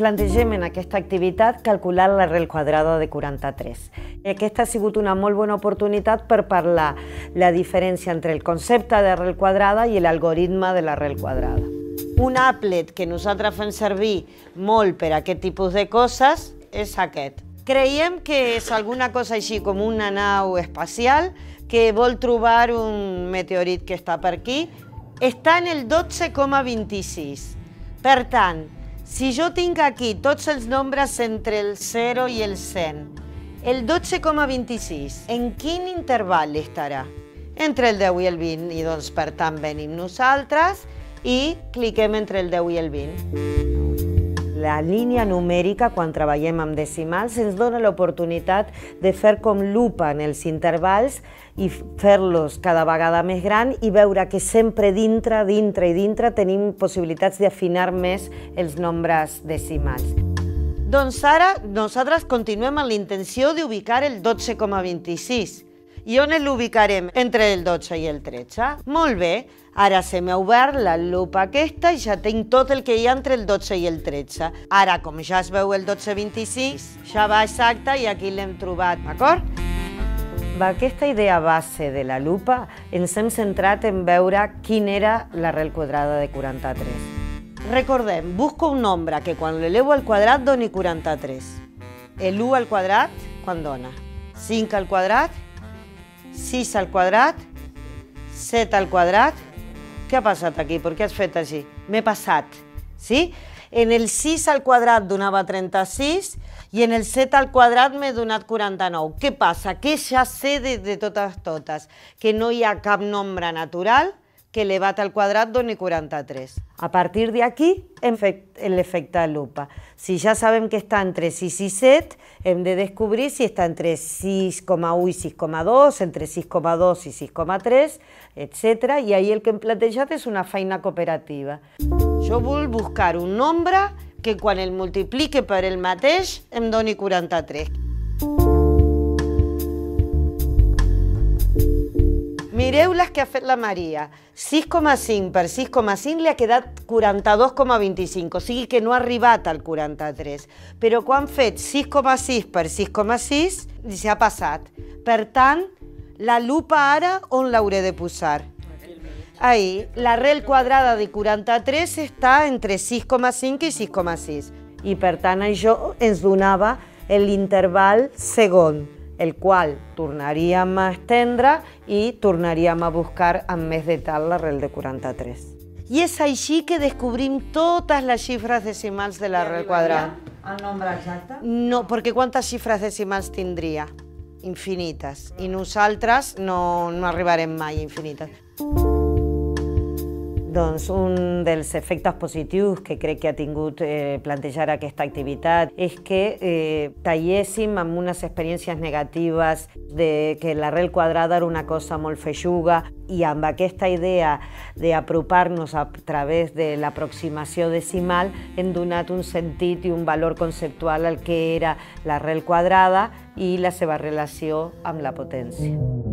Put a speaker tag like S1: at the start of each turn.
S1: plantegem en aquesta activitat calcular l'arrel quadrada de 43. Aquesta ha sigut una molt bona oportunitat per parlar la diferència entre el concepte d'arrel quadrada i l'algoritme de l'arrel quadrada. Un applet que nosaltres fem servir molt per a aquest tipus de coses és aquest. Creiem que és alguna cosa així com una nau espacial que vol trobar un meteorit que està per aquí. Està en el 12,26. Per tant, si jo tinc aquí tots els nombres entre el 0 i el 100, el 12,26, en quin interval estarà? Entre el 10 i el 20, i doncs per tant venim nosaltres i cliquem entre el 10 i el 20. La línia numèrica, quan treballem amb decimals, ens dona l'oportunitat de fer com lupa en els intervals i fer-los cada vegada més gran i veure que sempre dintre, dintre i dintre tenim possibilitats d'afinar més els nombres decimals. Doncs ara nosaltres continuem amb la intenció d'ubicar el 12,26. I on l'ubicarem? Entre el 12 i el 13. Molt bé, ara se m'ha obert la lupa aquesta i ja tinc tot el que hi ha entre el 12 i el 13. Ara, com ja es veu el 12,26, ja va exacte i aquí l'hem trobat, d'acord? Aquesta idea base de la lupa ens hem centrat en veure quin era l'arrel quadrada de 43. Recordem, busco un nombre que quan l'elevo al quadrat doni 43. El 1 al quadrat, quan dona? 5 al quadrat, 6 al quadrat, 7 al quadrat. Què ha passat aquí? Per què has fet així? M'he passat, sí? En el 6 al quadrat donava 36 i en el 7 al quadrat m'he donat 49. Què passa? Que ja sé de, de totes totes que no hi ha cap nombre natural que elevat al quadrat doni 43. A partir hem fet l'efecte lupa. Si ja sabem que està entre 6 i 7, hem de descobrir si està entre 6,1 i 6,2, entre 6,2 i 6,3, etc. I ahir el que hem plantejat és una feina cooperativa. Jo vull buscar un nombre que quan el multiplique per el mateix em doni 43. Mireu les que ha fet la Maria. 6,5 per 6,5 li ha quedat 42,25, o sigui que no ha arribat al 43. Però quan ha fet 6,6 per 6,6, s'ha passat. Per tant, la lupa ara on l'hauré de posar? Ahí, l'arrel quadrada de 43 està entre 6,5 i 6,6. I per tant això ens donava l'interval segon, el qual tornaríem a estendre i tornaríem a buscar amb més detall l'arrel de 43. I és així que descobrim totes les xifres decimals de l'arrel quadrada.
S2: El nombre exacte?
S1: No, perquè quantes xifres decimals tindria? Infinites. I nosaltres no, no arribarem mai a infinites. Doncs un dels efectes positius que crec que ha tingut eh, plantejar aquesta activitat és que eh, talléssim amb unes experiències negatives de que l'arrel quadrada era una cosa molt feixuga i amb aquesta idea d'apropar-nos a través de l'aproximació decimal hem donat un sentit i un valor conceptual al que era l'arrel quadrada i la seva relació amb la potència.